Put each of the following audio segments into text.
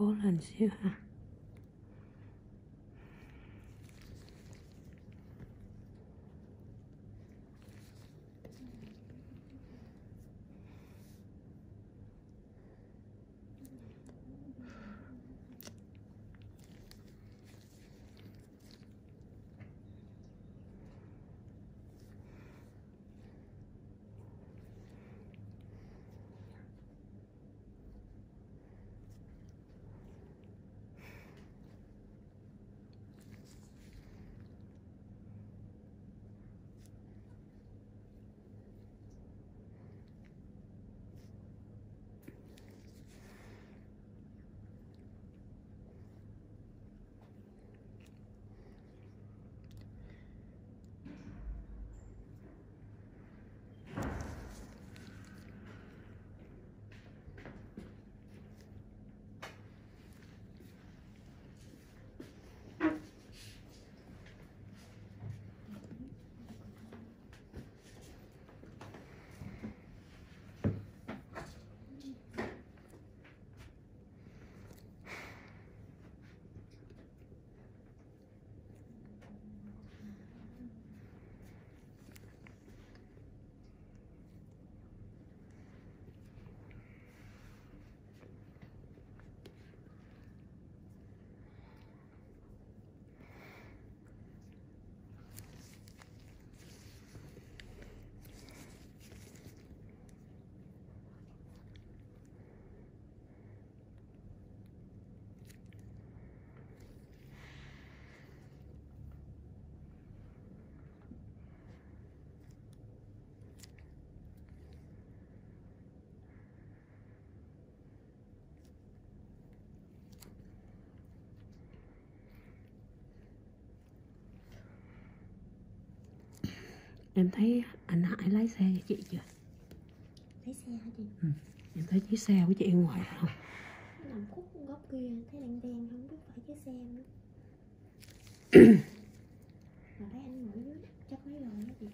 cố lên xíu ha em thấy anh Hải lái xe cho chị chưa? Lấy xe hả chị? Em thấy chiếc xe của chị ngoài không? Nằm khúc góc kia thấy đen đen không? Biết phải cái xe nữa mà thấy anh ngồi dưới chắc mấy rồi đó chị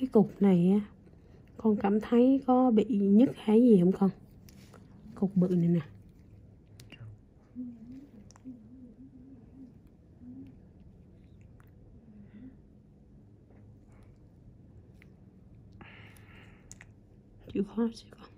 cái cục này á, con cảm thấy có bị nhức hay gì không con? Cục bự này nè. Chịu khó, chịu con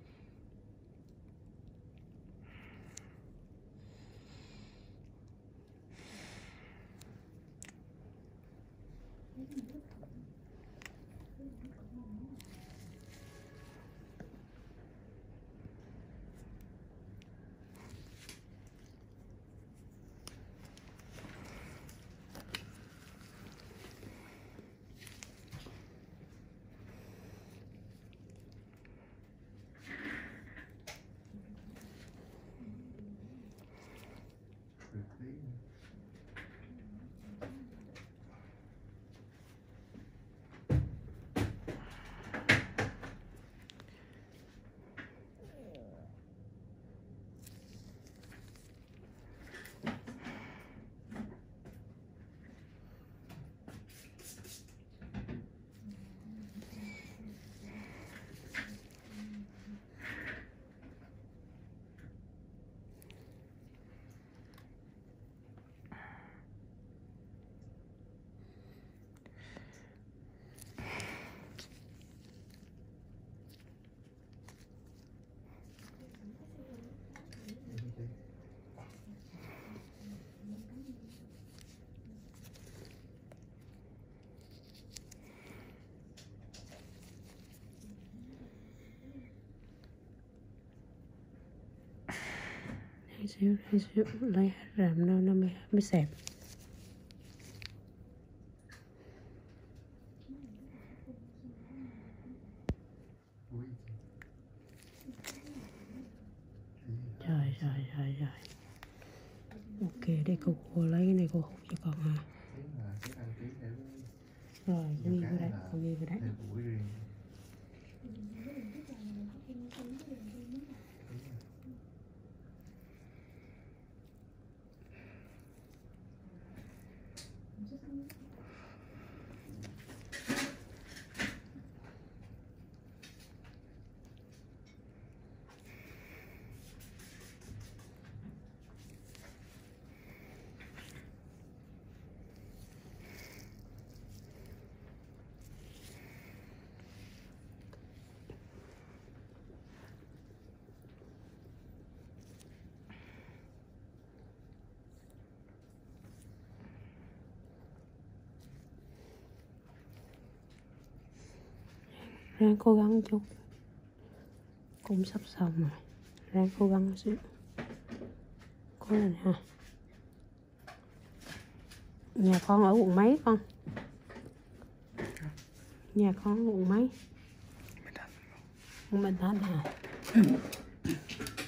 Để xíu để xíu lấy hết ràm nó nó mới mới sẹp trời trời trời trời. Ok đây cô, cô lấy cái này cô hút cho con ha. Rồi con đi vô đây cô ghi vào đấy ráng cố gắng chút. Cũng sắp xong rồi. Ráng cố gắng xíu. Cố lên ha. Nhà con ở quận mấy con? Nhà con ở quận mấy? Quận Bình Thạnh à